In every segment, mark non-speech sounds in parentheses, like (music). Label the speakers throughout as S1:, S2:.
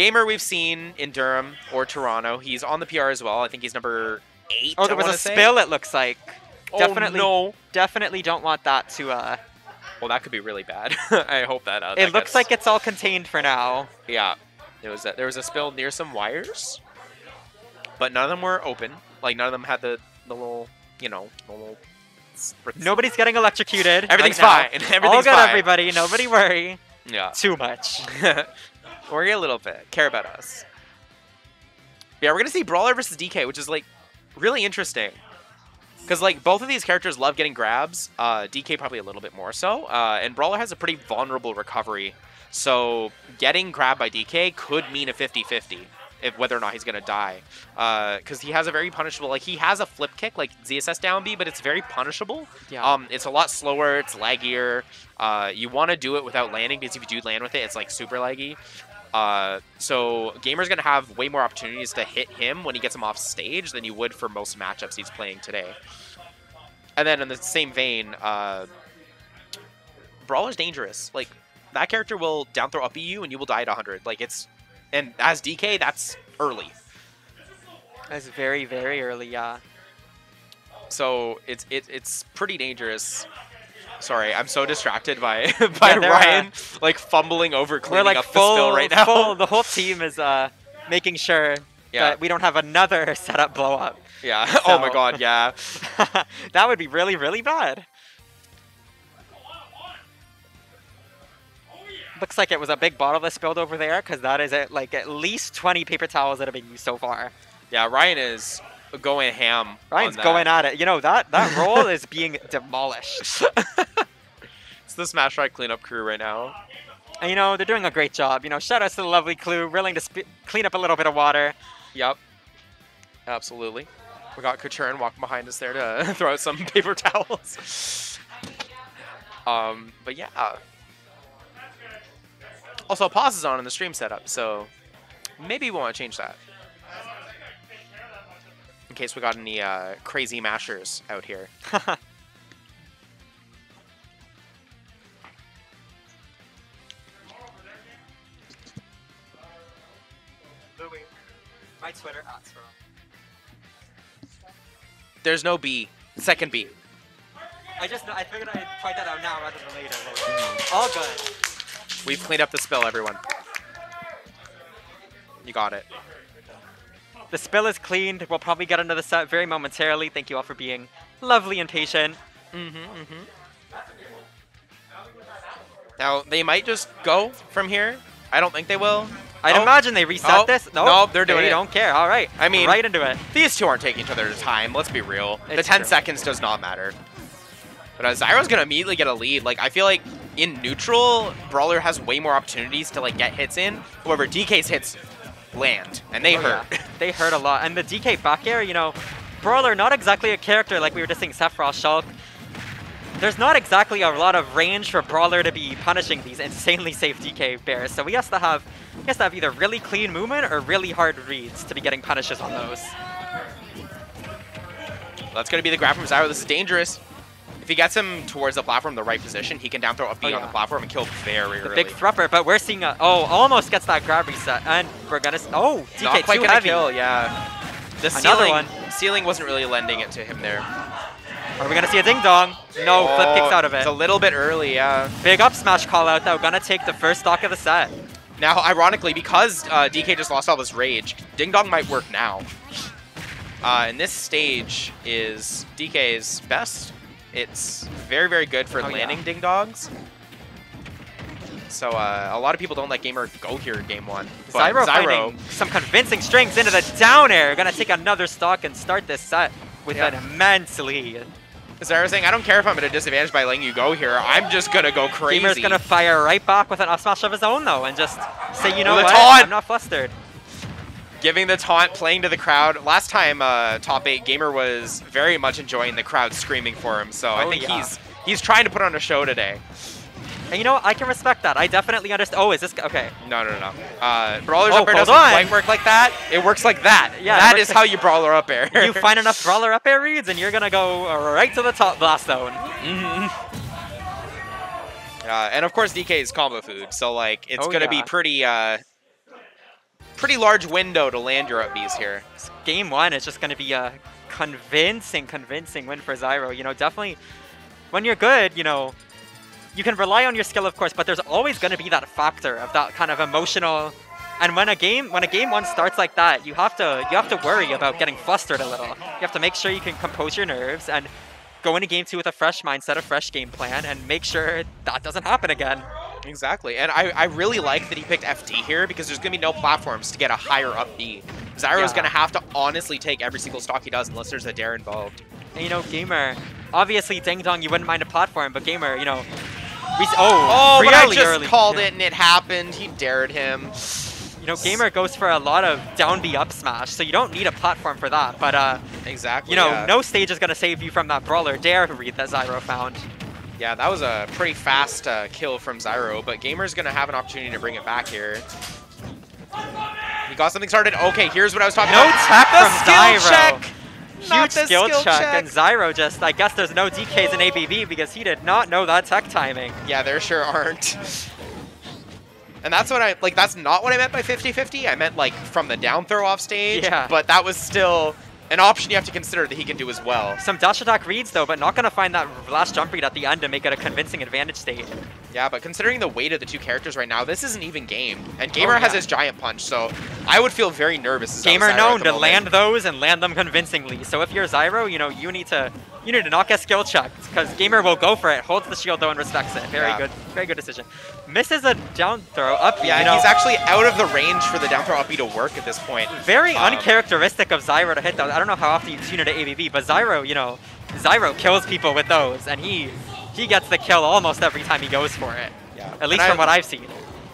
S1: Gamer we've seen in Durham or Toronto. He's on the PR as well. I think he's number eight.
S2: Oh, there
S1: I
S2: was a
S1: say.
S2: spill, it looks like.
S1: Oh,
S2: Definitely,
S1: no.
S2: definitely don't want that to, uh...
S1: Well, that could be really bad. (laughs) I hope that. Uh,
S2: It
S1: that
S2: looks
S1: gets-
S2: like it's all contained for now.
S1: Yeah, there was a, there was a spill near some wires, but none of them were open. Like none of them had the the little you know the little.
S2: Nobody's getting electrocuted.
S1: Everything's
S2: now.
S1: fine. (laughs) Everything's
S2: all good,
S1: fine.
S2: everybody. Nobody worry
S1: Yeah.
S2: too much. (laughs)
S1: Worry a little bit. Care about us. Yeah, we're gonna see Brawler versus DK, which is like really interesting. Because like both of these characters love getting grabs. Uh, DK probably a little bit more so. Uh, and Brawler has a pretty vulnerable recovery. So getting grabbed by DK could mean a 50-50 if whether or not he's gonna die. Because he has a very punishable like he has a flip kick like ZSS down B, but it's very punishable.
S2: Yeah.
S1: Um, it's a lot slower. It's laggier. Uh, you want to do it without landing because if you do land with it, it's like super laggy. Uh, so Gamer's gonna have way more opportunities to hit him when he gets him off stage than you would for most matchups he's playing today. And then in the same vein, uh, Brawler's dangerous. Like that character will down throw up you and you will die at 100. Like it's, and as DK, that's early.
S2: That's very, very early, yeah.
S1: So it's it, it's pretty dangerous. Sorry, I'm so distracted by (laughs) by
S2: Yeah, they're, uh,
S1: Ryan like fumbling over cleaning
S2: like
S1: up
S2: full,
S1: the spill right now.
S2: full, the whole team is uh, making sure
S1: Yeah.
S2: that we don't have another (laughs) setup blow up.
S1: Yeah. (laughs) oh my god. Yeah.
S2: that would be really, really bad. Looks like it was a big bottle that spilled over there, because that is at, like at least 20 paper towels that have been used so far.
S1: Yeah. Ryan is going ham.
S2: Ryan's going at it. You know, that, that roll is being demolished.
S1: It's the Smashurai cleanup crew right now.
S2: And, you know, they're doing a great job. You know, shout outs to the lovely crew, willing to sp- clean up a little bit of water.
S1: Yep. Absolutely. We got Couturin walking behind us there to (laughs) throw out some (laughs) paper towels. um, but yeah. Also, pause is on in the stream setup, so maybe we want to change that. In case we got any uh, crazy mashers out here. (laughs) There's no B. Second B.
S2: I just I figured I'd point that out now rather than later. All good.
S1: We've cleaned up the spill, everyone. You got it.
S2: The spill is cleaned. We'll probably get another set very momentarily. Thank you all for being lovely and patient.
S1: Mm-hmm, mm-hmm. Now, they might just go from here. I don't think they will.
S2: I'd
S1: Oh.
S2: imagine they reset
S1: Oh,
S2: this. No,
S1: no, they're doing
S2: they
S1: it.
S2: don't care. All right.
S1: I mean-
S2: right into it.
S1: These two aren't taking each other's time. Let's be real. the 10
S2: true.
S1: seconds does not matter. But uh, Xyro's going to immediately get a lead. Like, I feel like in neutral, Brawler has way more opportunities to, like, get hits in. However, DK's hits land, and they
S2: Oh,
S1: hurt.
S2: yeah. They hurt a lot. And the DK back air, you know, Brawler, not exactly a character like we were just saying Sephiroth Shulk. There's not exactly a lot of range for Brawler to be punishing these insanely safe DK bairs. So he has to have he has to have either really clean movement or really hard reads to be getting punishes on those.
S1: That's going to be the grab from Xyro. This is dangerous. If he gets him towards the platform, the right position, he can down throw up B
S2: Oh,
S1: on the platform and kill very
S2: The
S1: early.
S2: big thrupper, but we're seeing a oh almost gets that grab reset, and we're gonna s- oh DK
S1: Not quite
S2: too
S1: gonna
S2: heavy.
S1: kill, yeah. The
S2: Another
S1: ceiling,
S2: one.
S1: ceiling wasn't really lending it to him there.
S2: Are we gonna see a ding dong? No, flip
S1: Oh,
S2: kicks out of it.
S1: It's a little bit early, yeah.
S2: Big up smash call out though, gonna take the first stock of the set.
S1: Now, ironically, because uh, DK just lost all this rage, Ding Dong might work now. Uh, and this stage is DK's best. It's very, very good for
S2: Oh, yeah.
S1: landing Ding Dongs. So uh, a lot of people don't let Gamer go here in game one. But
S2: Xyro,
S1: Xyro
S2: finding some convincing strings into the down air. Gonna take another stock and start this set with
S1: Yeah.
S2: an immense lead.
S1: Xyro saying, I don't care if I'm at a disadvantage by letting you go here. I'm just going to go crazy.
S2: Gamer's gonna fire right back with an up smash of his own though, and just say, you know
S1: a
S2: what,
S1: taunt.
S2: I'm not flustered.
S1: giving the taunt, playing to the crowd. Last time, uh, top eight gamer was very much enjoying the crowd screaming for him. So I
S2: Oh,
S1: think
S2: yeah.
S1: he's he's trying to put on a show today.
S2: And you know what, I can respect that. I definitely understand. Oh, is this, okay.
S1: No, no, no. Uh, brawlers
S2: Oh,
S1: up air doesn't
S2: on.
S1: quite work like that. It works like that.
S2: Yeah,
S1: that is
S2: like-
S1: how you brawler up air.
S2: You find enough brawler up air reads and you're gonna go right to the top blast zone. (laughs)
S1: Uh, and of course, DK is combo food, so like it's
S2: Oh,
S1: gonna be pretty uh, pretty large window to land your up Bs here.
S2: Game one is just going to be a convincing, convincing win for Xyro. You know, definitely when you're good, you know, you can rely on your skill, of course, but there's always going to be that factor of that kind of emotional. And when a game when a game one starts like that, you have to you have to worry about getting flustered a little. You have to make sure you can compose your nerves and go into game two with a fresh mindset, a fresh game plan, and make sure that doesn't happen again.
S1: Exactly, and I, I really like that he picked FD here because there's going to be no platforms to get a higher up B. Xyro's
S2: Yeah.
S1: going to have to honestly take every single stock he does unless there's a dare involved.
S2: And, you know, Gamer, obviously Ding Dong, you wouldn't mind a platform, but Gamer, you know,
S1: Oh,
S2: oh,
S1: but I just
S2: early.
S1: called
S2: Yeah.
S1: it and it happened. He dared him.
S2: You know, Gamer goes for a lot of down B up smash, so you don't need a platform for that. But, uh,
S1: Exactly.
S2: you know,
S1: yeah.
S2: no stage is going to save you from that brawler dare read that Xyro found.
S1: Yeah, that was a pretty fast uh, kill from Xyro, but Gamer's going to have an opportunity to bring it back here. He got something started. Okay, here's what I was talking
S2: No
S1: about.
S2: tech
S1: the
S2: from
S1: skill
S2: Xyro.
S1: check.
S2: Huge skill,
S1: skill
S2: check,
S1: check.
S2: and Xyro just, I guess there's no DKs in ABB because he did not know that tech timing.
S1: Yeah, there sure aren't. And that's what I, like, that's not what I meant by 50-50. I meant, like, from the down throw off stage.
S2: Yeah.
S1: But that was still an option you have to consider that he can do as well.
S2: Some dash attack reads though, but not going to find that last jump read at the end to make it a convincing advantage state.
S1: Yeah, but considering the weight of the two characters right now, this isn't even game. And oh, Gamer
S2: Oh,
S1: has his giant punch, so I would feel very nervous. as
S2: Gamer known to land those and land them convincingly. So if you're Xyro, you know, you need to you need to not get skill checked because Gamer will go for it, holds the shield though and respects it. Very
S1: Yeah.
S2: good, very good decision. Misses a down throw up.
S1: Yeah,
S2: you know,
S1: he's actually out of the range for the down throw up B to work at this point.
S2: very
S1: um,
S2: uncharacteristic of Xyro to hit those. I don't know how often you tune into ABB, but Xyro, you know, Xyro kills people with those, and he he gets the kill almost every time he goes for it.
S1: Yeah.
S2: At least from what I've seen.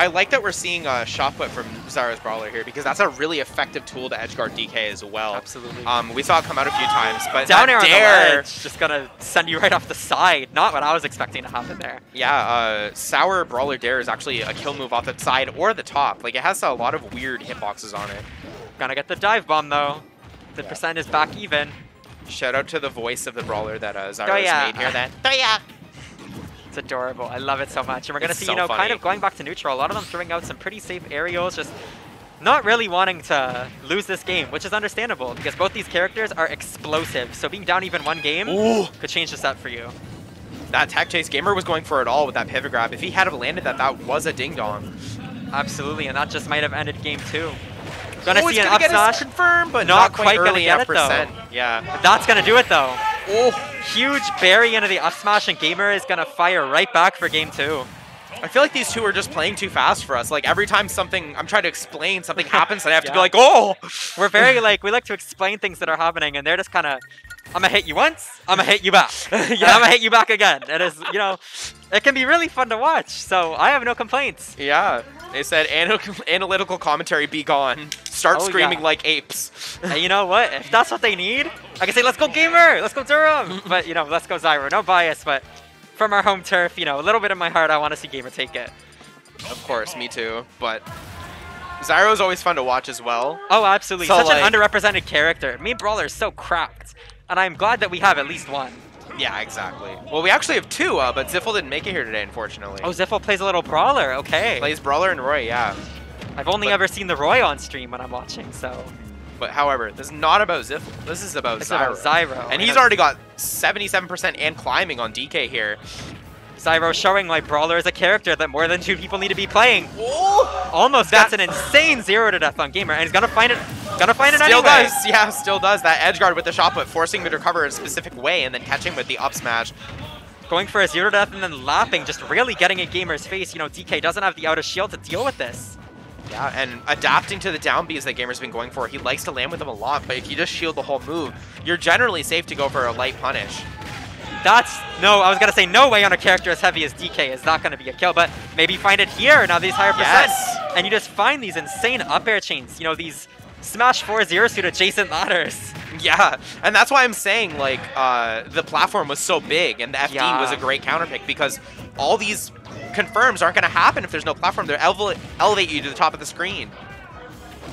S1: I like that we're seeing a shot put from Xyro's Brawler here because that's a really effective tool to edgeguard DK as well.
S2: Absolutely.
S1: Um, we saw it come out a few times, but
S2: Down air
S1: dare,
S2: just gonna send you right off the side. Not what I was expecting to happen there.
S1: yeah, uh, Sour Brawler Dare is actually a kill move off the side or the top. Like it has a lot of weird hitboxes on it.
S2: Gonna get the dive bomb though. The
S1: Yeah.
S2: percent is back even.
S1: Shout out to the voice of the Brawler that uh,
S2: Xyro's
S1: made here. That Doya.
S2: It's adorable. I love it so much. And we're gonna see,
S1: so
S2: you know, kind of going back to neutral. A lot of them throwing out some pretty safe aerials, just not really wanting to lose this game, which is understandable because both these characters are explosive. So being down even one game
S1: Ooh.
S2: could change the set for you.
S1: That tech chase gamer was going for it all with that pivot grab. If he had have landed that, that was a ding dong.
S2: Absolutely, and that just might have ended game two. Gonna
S1: oh,
S2: see an
S1: gonna
S2: up
S1: get
S2: smash.
S1: confirmed, but
S2: Not
S1: not,
S2: quite gonna
S1: early
S2: get
S1: at
S2: it, though.
S1: percent. Yeah.
S2: That's gonna do it though.
S1: Oh,
S2: Huge bury into the up smash, and Gamer is gonna fire right back for game two.
S1: I feel like these two are just playing too fast for us. Like every time something I'm trying to explain something (laughs) happens, I have to
S2: Yeah.
S1: be like, oh.
S2: We're very like we like to explain things that are happening, and they're just kind of, I'm gonna hit you once, I'm gonna hit you back, (laughs) and I'm gonna hit you back again. It is, you know, it can be really fun to watch. So I have no complaints.
S1: Yeah. They said (laughs) analytical commentary be gone. Mm-hmm. Start
S2: Oh,
S1: screaming
S2: yeah.
S1: like apes.
S2: And you know what? If that's what they need, I can say, let's go Gamer, let's go Durham. (laughs) but you know, let's go Xyro. No bias, but from our home turf, you know, a little bit in my heart, I want to see Gamer take it.
S1: Of course, me too. But Xyro's always fun to watch as well.
S2: Oh, absolutely.
S1: So,
S2: Such
S1: like-
S2: an underrepresented character. Me and Brawler is so cracked. And I'm glad that we have at least one.
S1: Yeah, exactly. Well, we actually have two, uh, but Ziffle didn't make it here today, unfortunately.
S2: Oh, Ziffle plays a little Brawler. Okay.
S1: Plays Brawler and Roy, yeah.
S2: I've only
S1: but-
S2: ever seen the Roy on stream when I'm watching, so
S1: But however, this is not about Ziffle. This is about
S2: it's
S1: Xyro.
S2: about Xyro.
S1: And he's already got 77% and climbing on DK here.
S2: Xyro showing like Brawler is a character that more than two people need to be playing.
S1: Oh!
S2: Almost
S1: That-
S2: gets an insane zero to death on Gamer, and he's gonna find it. Gonna find it
S1: Still
S2: anyway.
S1: does, yeah, still does. That edge guard with the shot put, forcing him to recover in a specific way and then catching with the up smash.
S2: Going for a zero death and then lapping, just really getting in Gamer's face. You know, DK doesn't have the outer shield to deal with this.
S1: Yeah, and adapting to the down Bs that Gamer's been going for. He likes to land with them a lot, but if you just shield the whole move, you're generally safe to go for a light punish.
S2: That's no. I was gonna say no way on a character as heavy as DK is not gonna be a kill, but maybe find it here now these higher
S1: Yes.
S2: and you just find these insane up air chains. You know these Smash 4 zero suit adjacent ladders.
S1: Yeah, and that's why I'm saying like uh, the platform was so big and the FD
S2: Yeah.
S1: was a great counter pick because all these confirms aren't going to happen if there's no platform. They elevate elevate you to the top of the screen.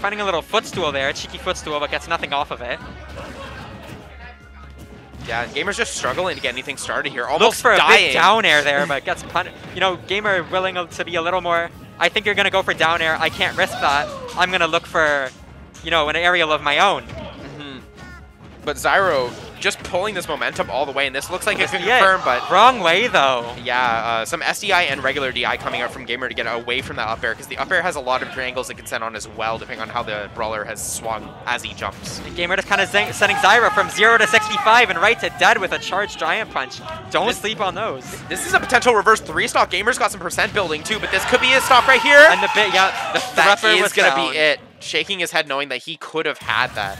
S2: Finding a little footstool there, a cheeky footstool, but gets nothing off of it.
S1: Yeah, Gamer's just struggling to get anything started here. Almost
S2: Looks for a
S1: dying.
S2: big down air there, (laughs) but gets punished. You know, Gamer willing to be a little more I think you're going to go for down air. I can't risk that. I'm going to look for, you know, an aerial of my own.
S1: hmm But Xyro just pulling this momentum all the way, and this looks like it could confirm, but
S2: Wrong way, though.
S1: yeah, uh, some SDI and regular DI coming out from Gamer to get away from that up air, because the up air has a lot of different angles it can send on as well, depending on how the brawler has swung as he jumps.
S2: Gamer just kind of sending Xyro from 0 to 65 and right to dead with a charged Giant Punch. Don't
S1: This-
S2: sleep on those.
S1: This is a potential reverse three stock. Gamer's got some percent building too, but this could be his stop right here.
S2: And the bit, yeah, the
S1: that
S2: Threpper
S1: is
S2: was
S1: gonna be it. Shaking his head knowing that he could have had that.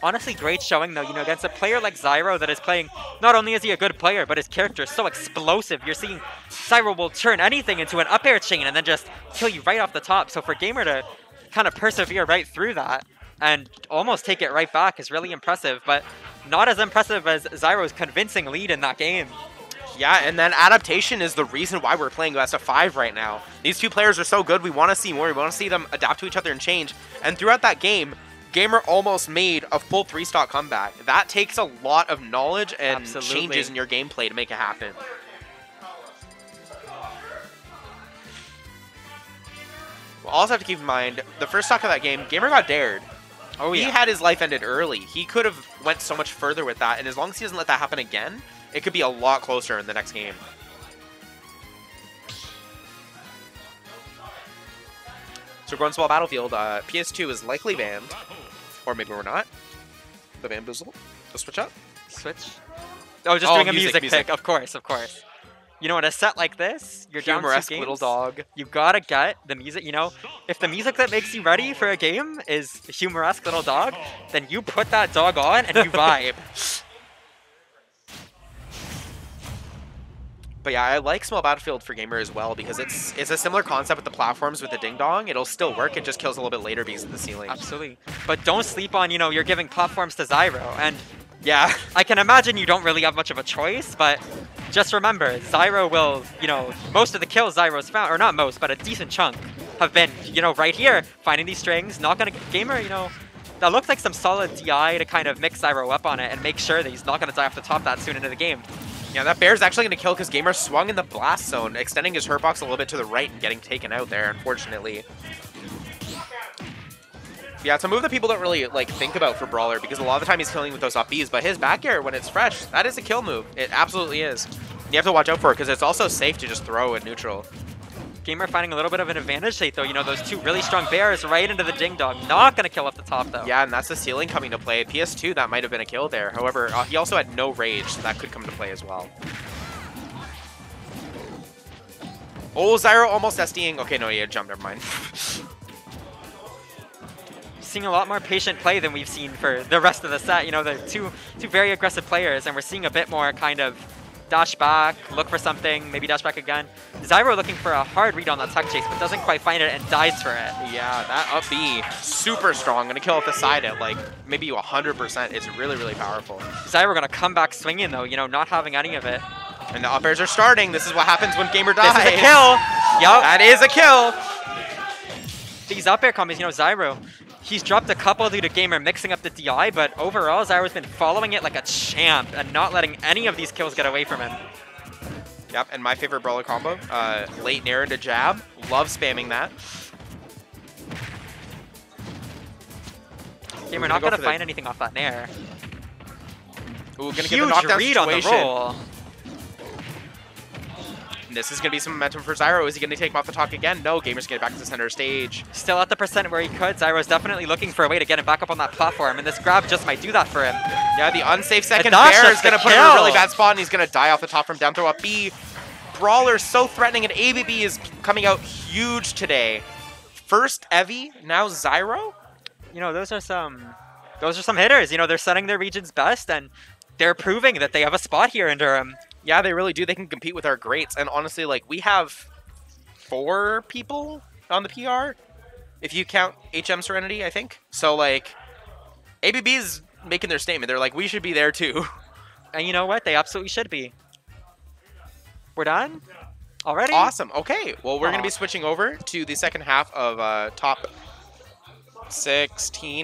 S2: Honestly, great showing though, you know, against a player like Xyro that is playing, not only is he a good player, but his character is so explosive. You're seeing Xyro will turn anything into an up air chain and then just kill you right off the top. So for Gamer to kind of persevere right through that and almost take it right back is really impressive, but not as impressive as Xyro's convincing lead in that game.
S1: Yeah, and then adaptation is the reason why we're playing best of five right now. These two players are so good. We want to see more. We want to see them adapt to each other and change. And throughout that game, Gamer almost made a full three stock comeback. That takes a lot of knowledge and
S2: Absolutely.
S1: changes in your gameplay to make it happen. We'll also have to keep in mind the first stock of that game, Gamer got dared.
S2: Oh yeah.
S1: he had his life ended early. He could have went so much further with that, and as long as he doesn't let that happen again, it could be a lot closer in the next game. So Grown Small Battlefield, uh, PS2 is likely banned, or maybe we're not. The bamboozle. Let's switch up.
S2: Switch. Oh, just
S1: Oh,
S2: doing a
S1: music,
S2: music,
S1: music.
S2: pick, of course, of course. You know, in a set like this, you're down two games.
S1: little dog.
S2: You gotta get the music. You know, if the music that makes you ready for a game is humoresque little dog, then you put that dog on and you vibe. (laughs)
S1: But yeah, I like Small Battlefield for Gamer as well because it's it's a similar concept with the platforms with the ding dong. It'll still work. It just kills a little bit later because of the ceiling.
S2: Absolutely. But don't sleep on, you know, you're giving platforms to Xyro. And
S1: Yeah. (laughs)
S2: I can imagine you don't really have much of a choice, but just remember, Xyro will, you know, most of the kills Xyro's found, or not most, but a decent chunk, have been, you know, right here, finding these strings, not gonna, Gamer, you know, that looks like some solid DI to kind of mix Xyro up on it and make sure that he's not gonna die off the top that soon into the game.
S1: Yeah, that bair's actually going to kill because Gamer swung in the blast zone, extending his hurt box a little bit to the right and getting taken out there, unfortunately. Yeah, it's a move that people don't really like think about for Brawler because a lot of the time he's killing with those up Bs, but his back air, when it's fresh, that is a kill move. It absolutely is. You have to watch out for it because it's also safe to just throw in neutral.
S2: Gamer finding a little bit of an advantage state though, you know, those two really strong bairs right into the Ding Dong. Not gonna kill off the top though.
S1: Yeah, and that's the ceiling coming to play. PS2, that might have been a kill there. However, uh, he also had no rage, so that could come to play as well. Oh, Xyro almost SDing. Okay, no, he had jumped. Never mind. (laughs)
S2: seeing a lot more patient play than we've seen for the rest of the set. You know, they're two two very aggressive players, and we're seeing a bit more kind of dash back, look for something, maybe dash back again. Xyro looking for a hard read on that tech chase, but doesn't quite find it and dies for it.
S1: Yeah, that up B, super strong. Gonna kill off the side at like maybe 100%. It's really, really powerful.
S2: Xyro gonna come back swinging though, you know, not having any of it.
S1: And the up airs are starting. This is what happens when Gamer dies.
S2: This is a kill! Yup.
S1: That is a kill.
S2: These up air combos, you know, Xyro, he's dropped a couple due to Gamer mixing up the DI, but overall, Xyro's been following it like a champ and not letting any of these kills get away from him.
S1: Yep, and my favorite brawler combo, uh, late nair into jab. Love spamming that.
S2: Gamer
S1: gonna
S2: not
S1: go
S2: gonna
S1: for the-
S2: find anything off that nair.
S1: Ooh, gonna get the
S2: Huge
S1: knockdown
S2: read on the roll.
S1: This is gonna be some momentum for Xyro. Is he gonna take him off the top again? No, Gamer's gonna get back to the center stage.
S2: Still at the percent where he could. Xyro's definitely looking for a way to get him back up on that platform, and this grab just might do that for him.
S1: Yeah, the unsafe second
S2: bair
S1: is gonna put him in a really bad spot, and he's gonna die off the top from down throw up B. Brawler so threatening, and ABB is coming out huge today. First Evie, now Xyro.
S2: You know, those are some, those are some hitters. You know, they're setting their region's best, and they're proving that they have a spot here in Durham.
S1: Yeah, they really do. They can compete with our greats, and honestly, like we have four people on the PR, if you count HM Serenity, I think. So like, ABB is making their statement. They're like, we should be there too. (laughs)
S2: And you know what? They absolutely should be. We're done already.
S1: Awesome. Okay. Well, we're going to be switching over to the second half of uh, top 16.